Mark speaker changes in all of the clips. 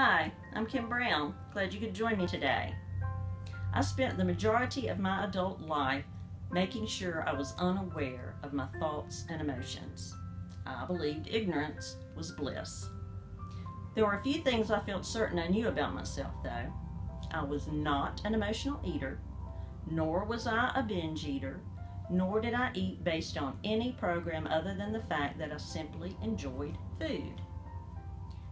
Speaker 1: Hi, I'm Kim Brown. Glad you could join me today. I spent the majority of my adult life making sure I was unaware of my thoughts and emotions. I believed ignorance was bliss. There were a few things I felt certain I knew about myself, though. I was not an emotional eater, nor was I a binge eater, nor did I eat based on any program other than the fact that I simply enjoyed food.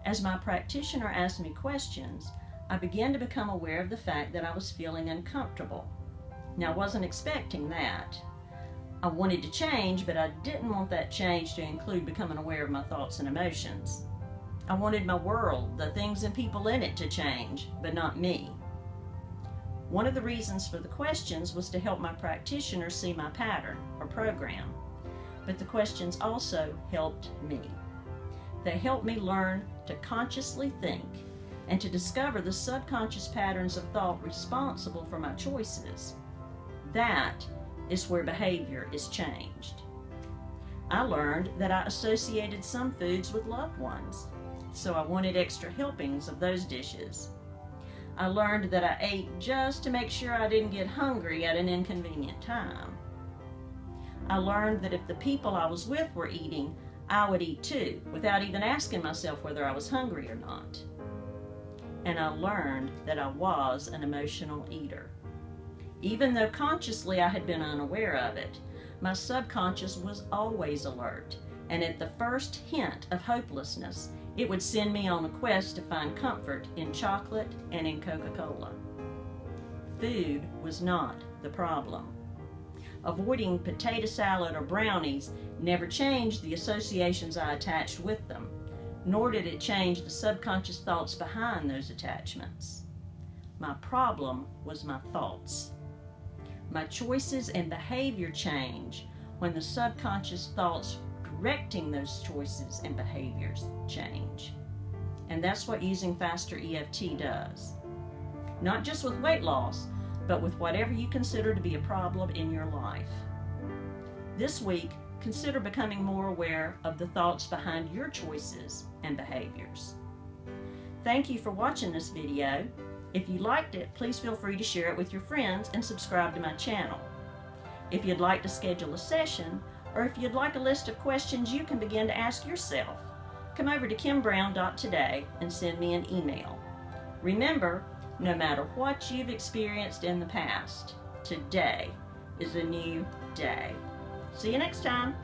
Speaker 1: As my practitioner asked me questions, I began to become aware of the fact that I was feeling uncomfortable. Now, I wasn't expecting that. I wanted to change, but I didn't want that change to include becoming aware of my thoughts and emotions. I wanted my world, the things and people in it to change, but not me. One of the reasons for the questions was to help my practitioner see my pattern or program, but the questions also helped me. They helped me learn to consciously think and to discover the subconscious patterns of thought responsible for my choices. That is where behavior is changed. I learned that I associated some foods with loved ones, so I wanted extra helpings of those dishes. I learned that I ate just to make sure I didn't get hungry at an inconvenient time. I learned that if the people I was with were eating, I would eat too, without even asking myself whether I was hungry or not. And I learned that I was an emotional eater. Even though consciously I had been unaware of it, my subconscious was always alert, and at the first hint of hopelessness, it would send me on a quest to find comfort in chocolate and in Coca Cola. Food was not the problem. Avoiding potato salad or brownies never changed the associations I attached with them, nor did it change the subconscious thoughts behind those attachments. My problem was my thoughts. My choices and behavior change when the subconscious thoughts directing those choices and behaviors change. And that's what using Faster EFT does. Not just with weight loss, but with whatever you consider to be a problem in your life. This week, consider becoming more aware of the thoughts behind your choices and behaviors. Thank you for watching this video. If you liked it, please feel free to share it with your friends and subscribe to my channel. If you'd like to schedule a session, or if you'd like a list of questions you can begin to ask yourself, come over to kimbrown.today and send me an email. Remember, no matter what you've experienced in the past, today is a new day. See you next time.